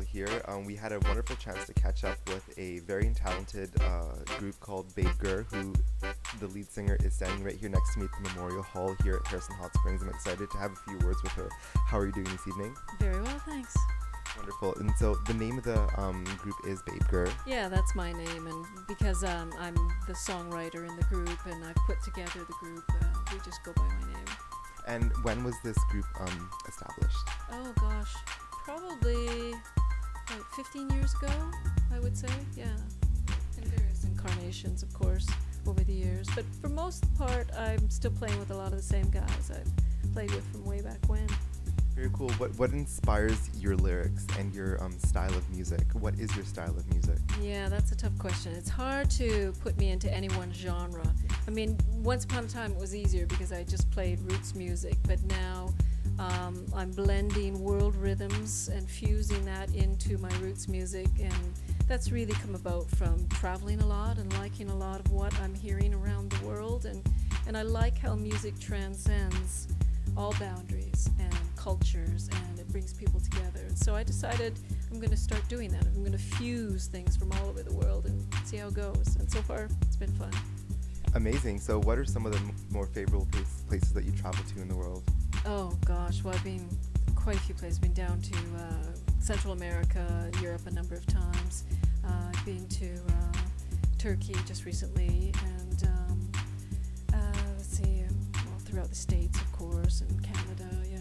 Here. Um, we had a wonderful chance to catch up with a very talented uh, group called Babe Gurr, who the lead singer is standing right here next to me at the Memorial Hall here at Harrison Hot Springs. I'm excited to have a few words with her. How are you doing this evening? Very well, thanks. Wonderful. And so the name of the um, group is Babe Gurr. Yeah, that's my name, and because um, I'm the songwriter in the group and I've put together the group, uh, we just go by my name. And when was this group um, established? Oh gosh, probably like 15 years ago, I would say. Yeah, in various incarnations, of course, over the years. But for most part, I'm still playing with a lot of the same guys I've played with from way back when. Very cool. What what inspires your lyrics and your um, style of music? What is your style of music? Yeah, that's a tough question. It's hard to put me into any one genre. I mean, once upon a time it was easier because I just played roots music, but now I'm blending world rhythms and fusing that into my roots music, and that's really come about from traveling a lot and liking a lot of what I'm hearing around the world, and and I like how music transcends all boundaries and cultures and it brings people together. And so I decided I'm going to start doing that. I'm going to fuse things from all over the world and see how it goes. And so far, it's been fun. Amazing. So, what are some of the more favorable place- places that you travel to in the world? Oh gosh, well I've been quite a few places. Been down to uh, Central America, Europe a number of times. Uh, I've been to uh, Turkey just recently, and um, uh, let's see, um, well throughout the states, of course, and Canada. Yeah.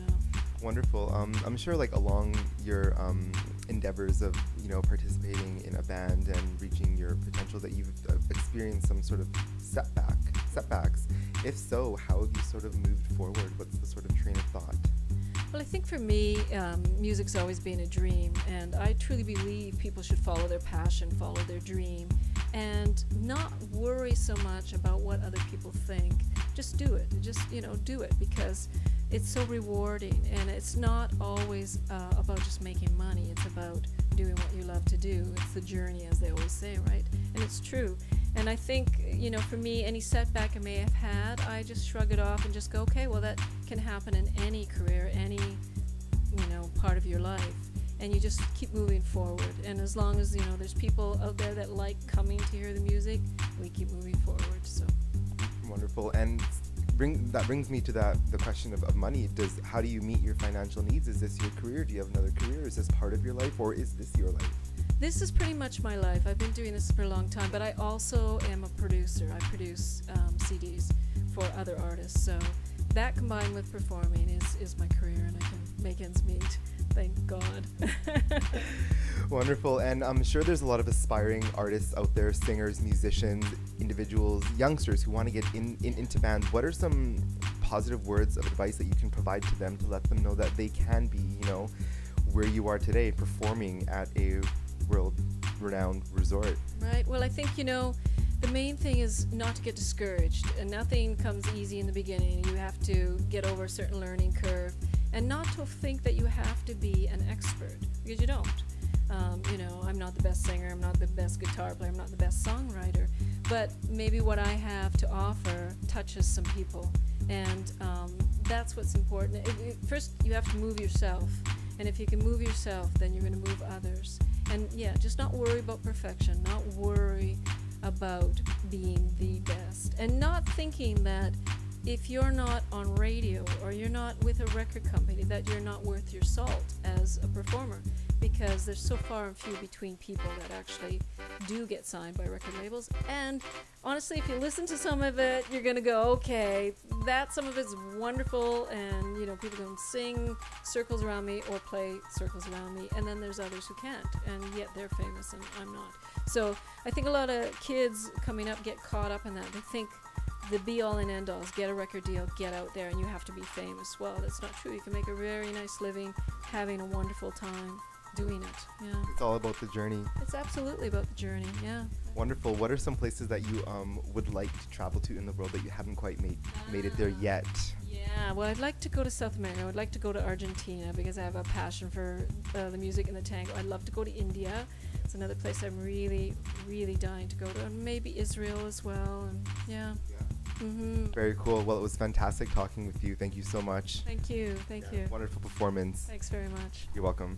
Wonderful. Um, I'm sure, like along your um, endeavors of you know participating in a band and reaching your potential, that you've uh, experienced some sort of setback setbacks. If so, how have you sort of moved forward? What's the sort of train of thought? Well, I think for me, um, music's always been a dream, and I truly believe people should follow their passion, follow their dream, and not worry so much about what other people think. Just do it. Just you know, do it because it's so rewarding, and it's not always uh, about just making money. It's about doing what you love to do. It's the journey, as they always say, right? And it's true. And I think, you know, for me, any setback I may have had, I just shrug it off and just go, okay, well, that can happen in any career, any, you know, part of your life. And you just keep moving forward. And as long as, you know, there's people out there that like coming to hear the music, we keep moving forward. So, Wonderful. And bring that brings me to that the question of, of money. Does how do you meet your financial needs? Is this your career? Do you have another career? Is this part of your life, or is this your life? This is pretty much my life. I've been doing this for a long time, but I also am a producer. I produce um, CDs for other artists. So that combined with performing is, is my career, and I can make ends meet. Thank God. Wonderful. And I'm sure there's a lot of aspiring artists out there, singers, musicians, individuals, youngsters who want to get in, in into bands. What are some positive words of advice that you can provide to them to let them know that they can be, you know, where you are today, performing at a world renowned resort? Right. Well, I think, you know, the main thing is not to get discouraged. And nothing comes easy in the beginning. You have to get over a certain learning curve and not to think that you have to be an expert because you don't. Um, you know, I'm not the best singer, I'm not the best guitar player, I'm not the best songwriter, but maybe what I have to offer touches some people. And um, that's what's important. It, it, first, you have to move yourself. And if you can move yourself, then you're going to move others. Yeah, just not worry about perfection, not worry about being the best, and not thinking that if you're not on radio or you're not with a record company, that you're not worth your salt as a performer. Because there's so far and few between people that actually do get signed by record labels. And honestly, if you listen to some of it, you're gonna go, okay, that some of it's wonderful, and you know, people can sing circles around me or play circles around me, and then there's others who can't, and yet they're famous and I'm not. So I think a lot of kids coming up get caught up in that. They think the be all and end all is get a record deal, get out there, and you have to be famous. Well, that's not true. You can make a very nice living, having a wonderful time doing it. Yeah. It's all about the journey. It's absolutely about the journey. Yeah. Wonderful. What are some places that you um, would like to travel to in the world that you haven't quite made made it there yet? Yeah, well, I'd like to go to South America. I would like to go to Argentina because I have a passion for uh, the music and the tango. I'd love to go to India. It's another place I'm really, really dying to go to, and maybe Israel as well. And yeah. Mm-hmm. Very cool. Well, it was fantastic talking with you. Thank you so much. Thank you. Thank Yeah, you. Wonderful performance. Thanks very much. You're welcome.